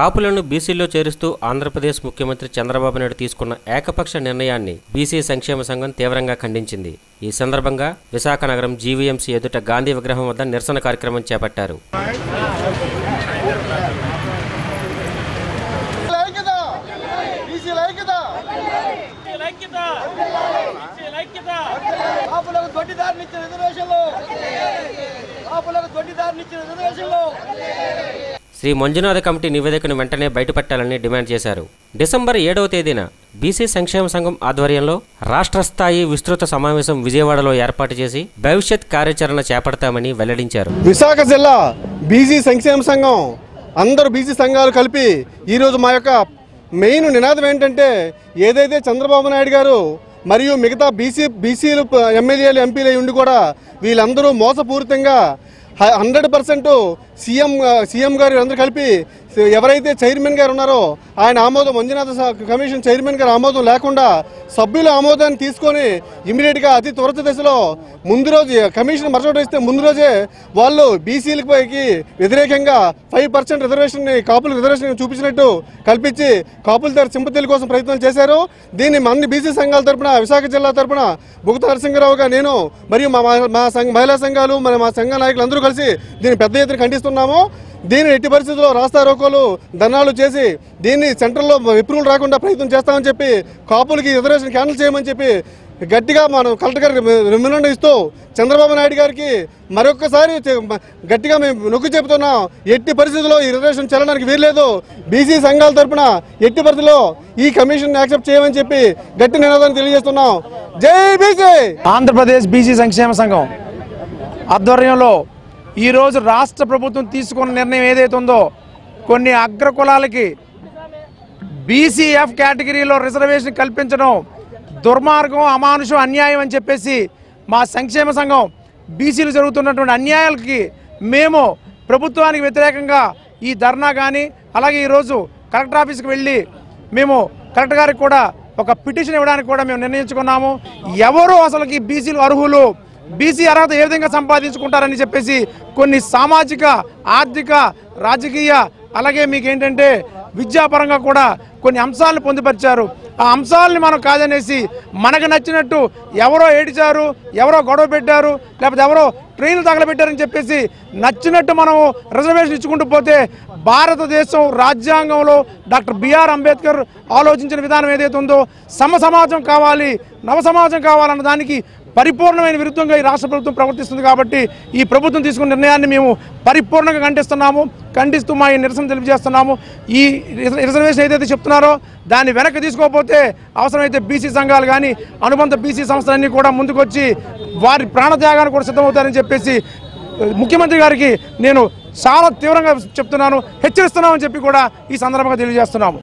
కాపులను బీసీలో చేరుస్తూ ఆంధ్రప్రదేశ్ ముఖ్యమంత్రి చంద్రబాబు నాయుడు తీసుకున్న ఏకపక్ష నిర్ణయాన్ని బీసీ సంక్షేమ సంఘం తీవ్రంగా ఖండించింది. ఈ సందర్భంగా విశాఖ నగరం జీవీఎంసీ ఎదుట గాంధీ విగ్రహం వద్ద నిరసన కార్యక్రమం చేపట్టారు. రిజర్వేషన్లు! రిజర్వేషన్లు! శ్రీ మంజునాథ కమిటీ నివేదికను వెంటనే బయటపెట్టాలని డిమాండ్ చేశారు. డిసెంబర్ ఏడవ తేదీన బీసీ సంక్షేమ సంఘం ఆధ్వర్యంలో రాష్ట్ర స్థాయి విస్తృత సమావేశం విజయవాడలో ఏర్పాటు చేసి భవిష్యత్ కార్యాచరణ చేపడతామని వెల్లడించారు. విశాఖ జిల్లా బీసీ సంక్షేమ సంఘం అందరూ బీసీ సంఘాలు కలిపి ఈరోజు మా యొక్క మెయిన్ నినాదం ఏంటంటే ఏదైతే చంద్రబాబు నాయుడు గారు మరియు మిగతా బీసీ బీసీలు ఎమ్మెల్యేలు ఎంపీలు ఉండి కూడా వీళ్ళందరూ మోసపూరితంగా హండ్రెడ్ పర్సెంట్ సీఎం సీఎం గారు అందరూ కలిపి ఎవరైతే చైర్మన్ గారు ఉన్నారో ఆయన ఆమోదం మంజునాథ కమిషన్ చైర్మన్ గారు ఆమోదం లేకుండా సభ్యుల ఆమోదాన్ని తీసుకొని ఇమీడియట్గా అతి త్వరిత దశలో ముందు రోజు కమిషన్ మరొకటి ముందు రోజే వాళ్ళు బీసీలకి వ్యతిరేకంగా ఫైవ్ పర్సెంట్ రిజర్వేషన్ కాపులు రిజర్వేషన్ చూపించినట్టు కల్పించి కాపుల తర సింపతిల కోసం ప్రయత్నం చేశారు. దీన్ని అన్ని బీసీ సంఘాల తరపున విశాఖ జిల్లా తరపున బుగత నరసింహరావుగా నేను మరియు మా మా- మా సంఘ మహిళా సంఘాలు మరి మా సంఘ నాయకులు అందరూ కలిసి దీన్ని పెద్ద ఎత్తున చేస్తున్నామో దీన్ని ఎట్టి పరిస్థితుల్లో రాస్తా రోకోలు ధర్నాలు చేసి దీన్ని సెంట్రల్లో విప్రులు రాకుండా ప్రయత్నం చేస్తామని చెప్పి కాపులకి రిజర్వేషన్ క్యాన్సిల్ చేయమని చెప్పి గట్టిగా మనం కలెక్టర్ గారికి మెమోరాండం ఇస్తూ చంద్రబాబు నాయుడు గారికి మరొకసారి గట్టిగా మేము నొక్కి చెబుతున్నాం. ఎట్టి పరిస్థితుల్లో ఈ రిజర్వేషన్ చెల్లడానికి వీల్లేదు. బీసీ సంఘాల తరపున ఎట్టి పరిస్థితుల్లో ఈ కమిషన్ యాక్సెప్ట్ చేయమని చెప్పి గట్టి నినాదాన్ని తెలియజేస్తున్నాం. జై బీసీ! ఆంధ్రప్రదేశ్ బీసీ సంక్షేమ సంఘం ఆధ్వర్యంలో ఈరోజు రాష్ట్ర ప్రభుత్వం తీసుకున్న నిర్ణయం ఏదైతే ఉందో కొన్ని అగ్ర కులాలకి బీసీఎఫ్ కేటగిరీలో రిజర్వేషన్ కల్పించడం దుర్మార్గం అమానుషం అన్యాయం అని చెప్పేసి మా సంక్షేమ సంఘం బీసీలు జరుగుతున్నటువంటి అన్యాయాలకి మేము ప్రభుత్వానికి వ్యతిరేకంగా ఈ ధర్నా కానీ అలాగే ఈరోజు కలెక్టర్ ఆఫీస్కి వెళ్ళి మేము కలెక్టర్ గారికి కూడా ఒక పిటిషన్ ఇవ్వడానికి కూడా మేము నిర్ణయించుకున్నాము. ఎవరు అసలుకి బీసీలు అర్హులు? బీసీ అర్హత ఏ విధంగా సంపాదించుకుంటారని చెప్పేసి కొన్ని సామాజిక ఆర్థిక రాజకీయ అలాగే మీకు ఏంటంటే విద్యాపరంగా కూడా కొన్ని అంశాలను పొందుపరిచారు. ఆ అంశాలని మనం కాదనేసి మనకు నచ్చినట్టు ఎవరో ఏడిచారు ఎవరో గొడవ పెట్టారు లేకపోతే ఎవరో ట్రైన్లు తగలబెట్టారని చెప్పేసి నచ్చినట్టు మనం రిజర్వేషన్ ఇచ్చుకుంటూ పోతే భారతదేశం రాజ్యాంగంలో డాక్టర్ బిఆర్ అంబేద్కర్ ఆలోచించిన విధానం ఏదైతే ఉందో సమ సమాజం కావాలి నవ సమాజం కావాలన్న దానికి పరిపూర్ణమైన విరుద్ధంగా ఈ రాష్ట్ర ప్రభుత్వం ప్రవర్తిస్తుంది కాబట్టి ఈ ప్రభుత్వం తీసుకున్న నిర్ణయాన్ని మేము పరిపూర్ణంగా ఖండిస్తున్నాము. ఖండిస్తూ మా నిరసన తెలియజేస్తున్నాము. ఈ రిజ- రిజర్వేషన్ ఏదైతే చెప్తున్నారో దాన్ని వెనక్కి తీసుకోకపోతే అవసరమైతే బీసీ సంఘాలు కానీ అనుబంధ బీసీ సంస్థలన్నీ కూడా ముందుకొచ్చి వారి ప్రాణత్యాగాన్ని కూడా సిద్ధమవుతారని చెప్పేసి ముఖ్యమంత్రి గారికి నేను చాలా తీవ్రంగా చెప్తున్నాను హెచ్చరిస్తున్నామని చెప్పి కూడా ఈ సందర్భంగా తెలియజేస్తున్నాము.